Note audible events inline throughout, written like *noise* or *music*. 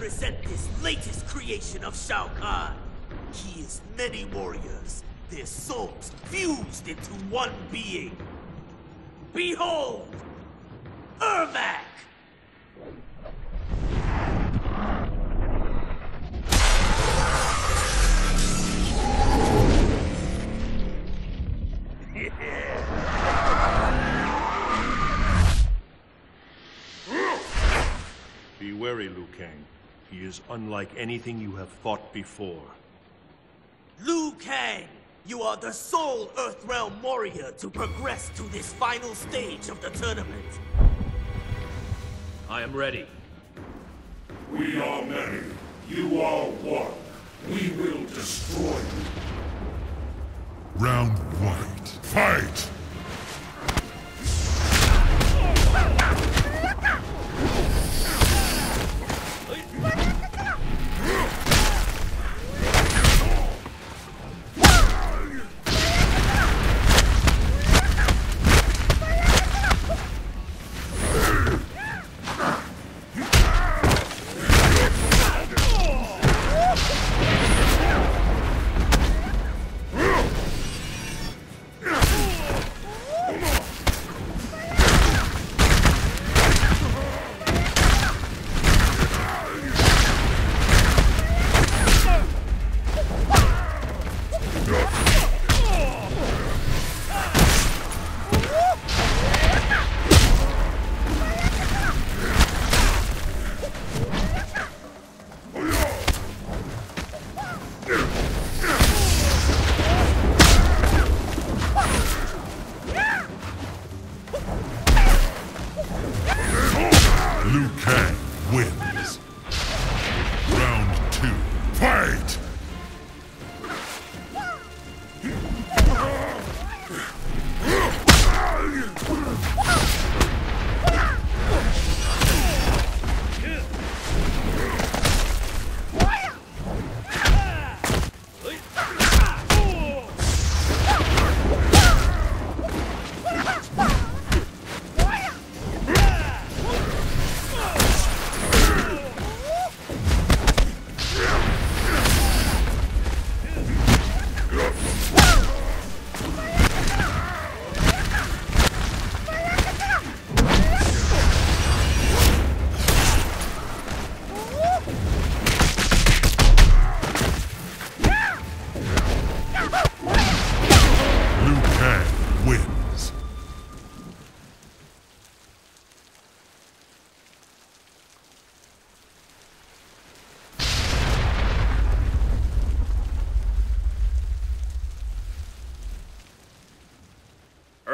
Present this latest creation of Shao Kahn. He is many warriors, their souls fused into one being. Behold, Ermac! Be wary, Liu Kang. He is unlike anything you have fought before. Liu Kang, you are the sole Earthrealm warrior to progress to this final stage of the tournament. I am ready. We are many. You are one. We will destroy you. Round one. Fight!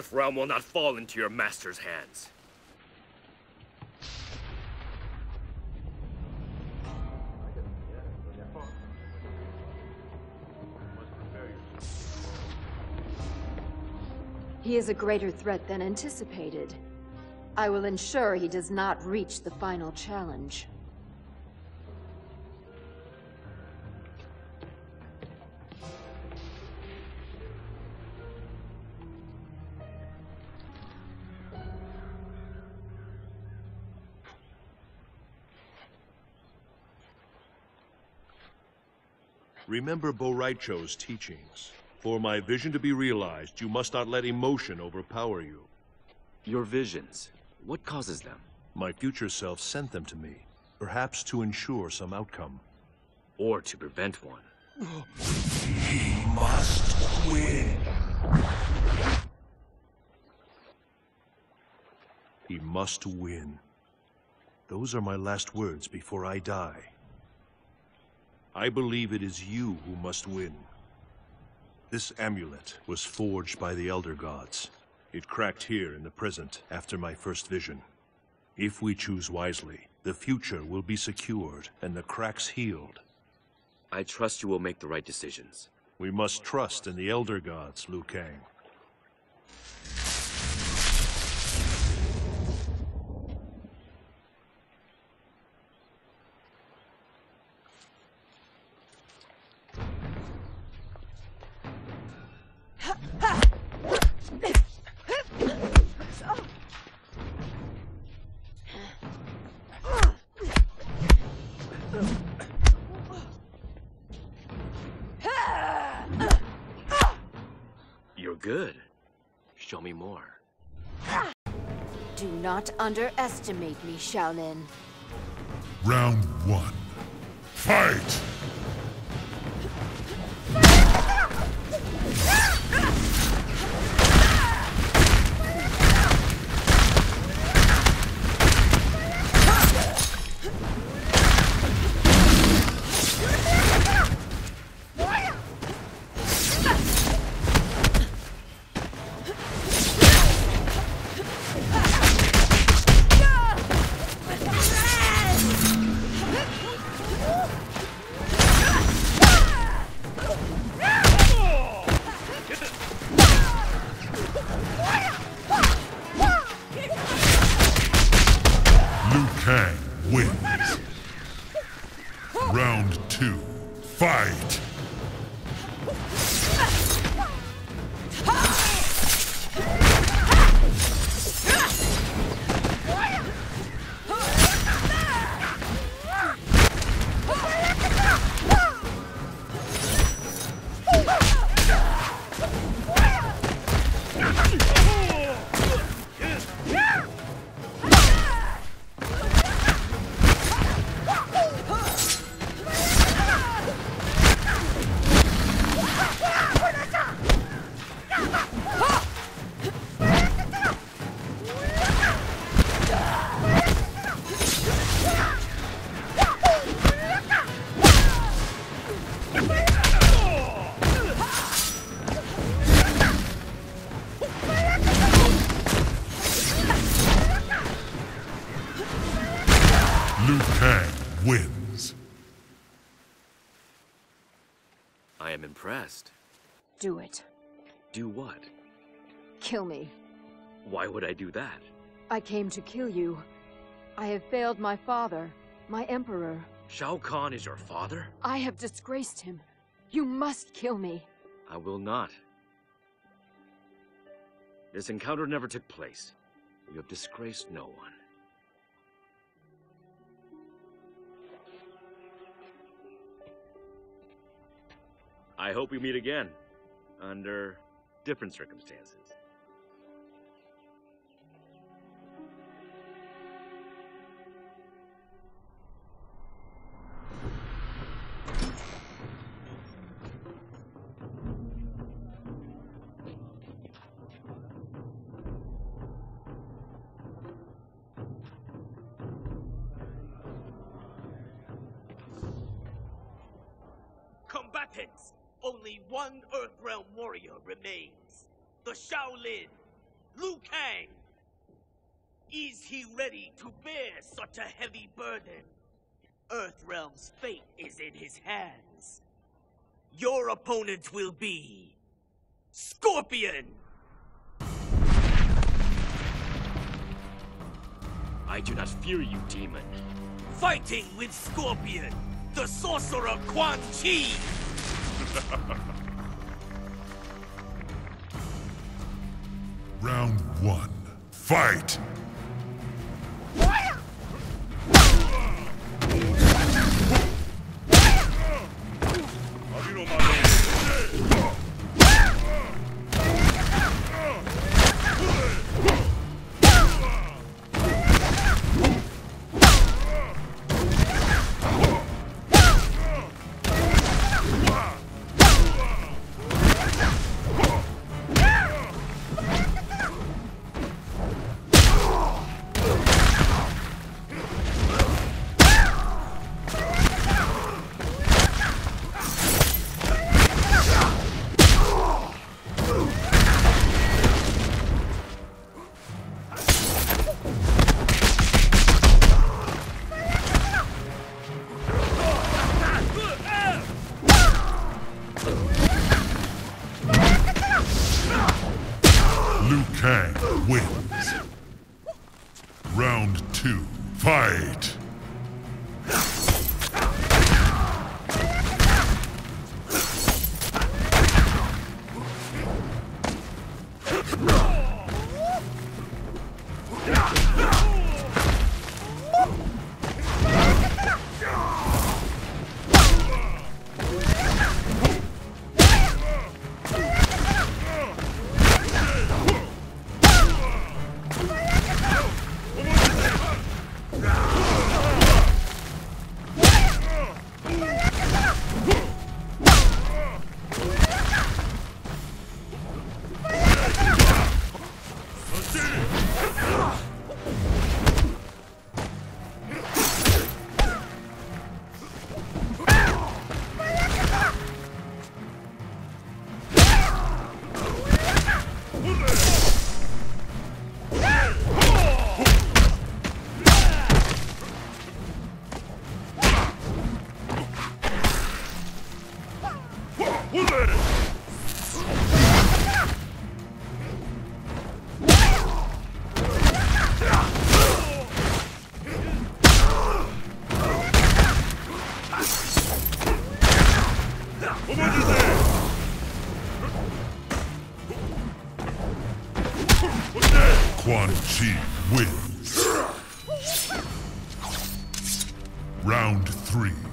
Earthrealm will not fall into your master's hands. He is a greater threat than anticipated. I will ensure he does not reach the final challenge. Remember Bo' Rai teachings. For my vision to be realized, you must not let emotion overpower you. Your visions, what causes them? My future self sent them to me, perhaps to ensure some outcome. Or to prevent one? He must win. He must win. Those are my last words before I die. I believe it is you who must win. This amulet was forged by the Elder Gods. It cracked here in the present after my first vision. If we choose wisely, the future will be secured and the cracks healed. I trust you will make the right decisions. We must trust in the Elder Gods, Liu Kang. Good. Show me more. Do not underestimate me, Shaolin. Round one. Fight! *laughs* I am impressed. Do it. Do what? Kill me. Why would I do that? I came to kill you. I have failed my father, my emperor. Shao Kahn is your father? I have disgraced him. You must kill me. I will not. This encounter never took place. You have disgraced no one. I hope we meet again, under different circumstances. Only one Earthrealm warrior remains. The Shaolin, Liu Kang. Is he ready to bear such a heavy burden? Earthrealm's fate is in his hands. Your opponent will be... Scorpion! I do not fear you, demon. Fighting with Scorpion, the sorcerer Quan Chi! Round one. Fight! Fight! Quan Chi wins. Round three.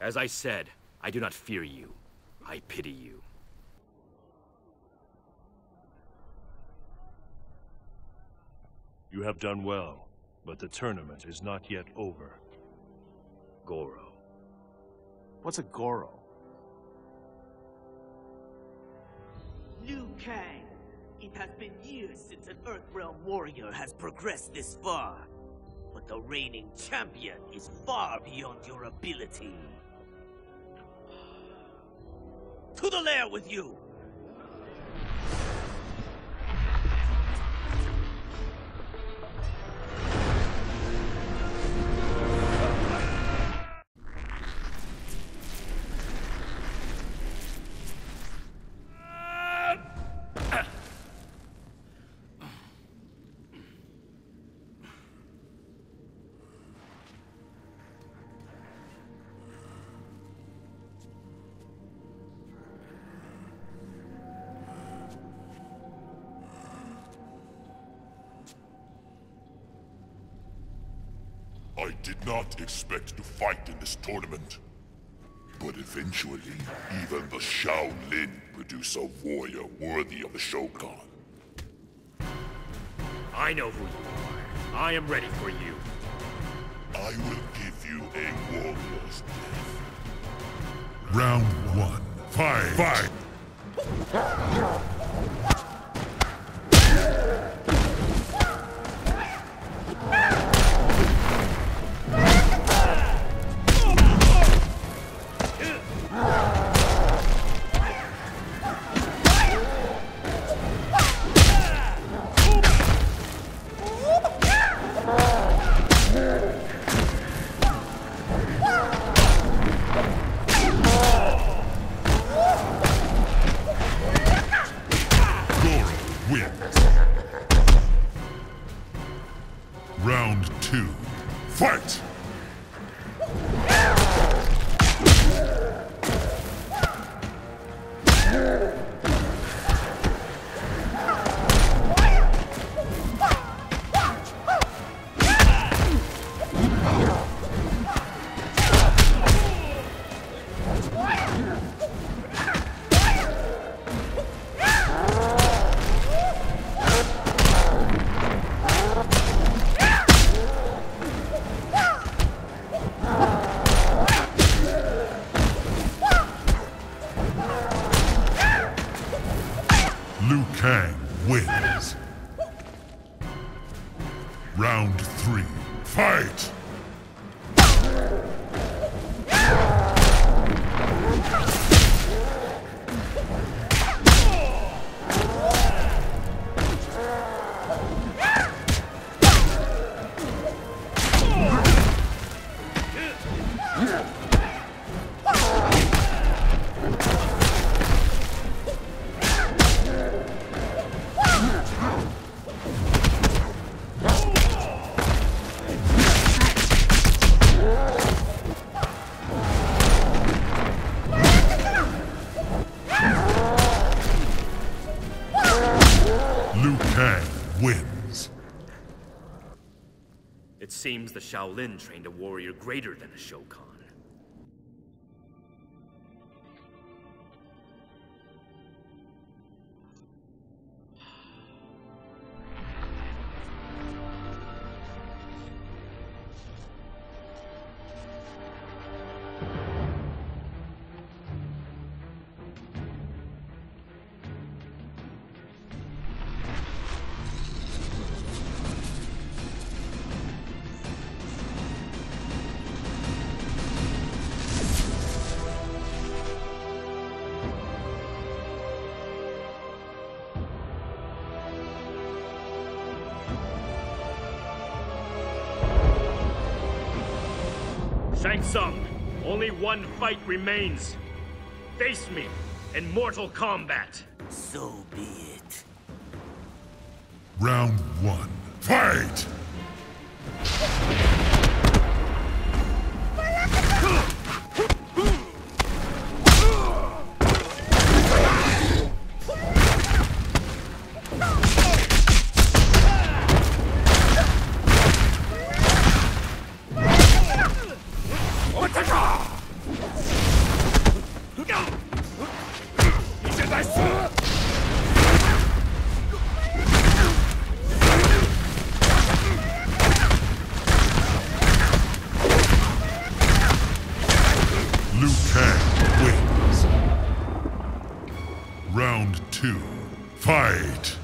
As I said, I do not fear you. I pity you. You have done well, but the tournament is not yet over. Goro. What's a Goro? Liu Kang, it has been years since an Earthrealm warrior has progressed this far. But the reigning champion is far beyond your ability. To the lair with you! I did not expect to fight in this tournament. But eventually, even the Shaolin produce a warrior worthy of the Shokan. I know who you are. I am ready for you. I will give you a warrior's death. Round one, fight! Fight! *laughs* Seems the Shaolin trained a warrior greater than a Shokan. Shang Tsung, only one fight remains. Face me in Mortal Kombat. So be it. Round one. Fight! Two. Fight!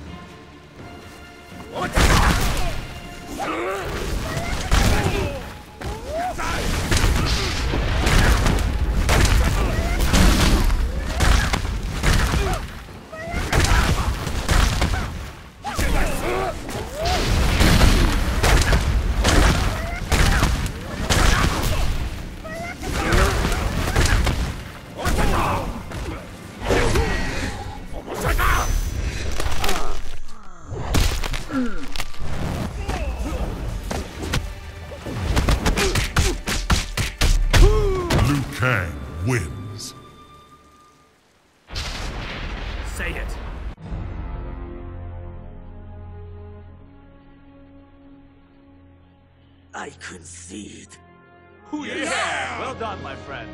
Kang wins. Say it. I concede. Well done, my friend.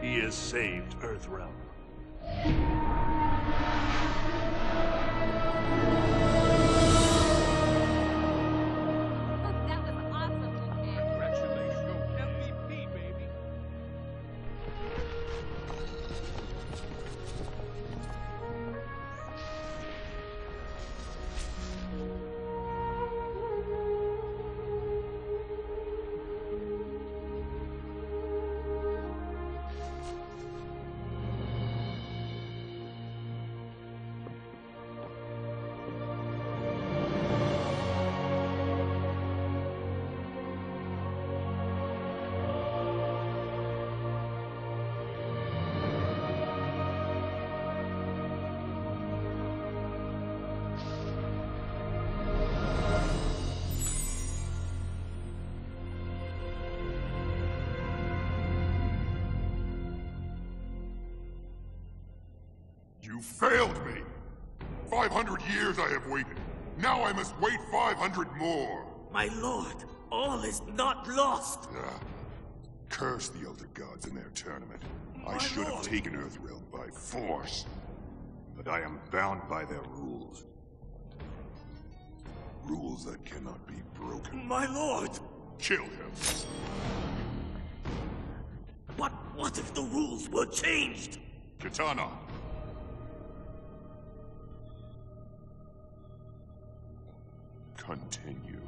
He has saved Earthrealm. Failed me! 500 years I have waited. Now I must wait 500 more. My lord, all is not lost. Ah, curse the Elder Gods in their tournament. I My should have taken Earthrealm by force. But I am bound by their rules. Rules that cannot be broken. My lord! Kill him. But what if the rules were changed? Katana. Continue.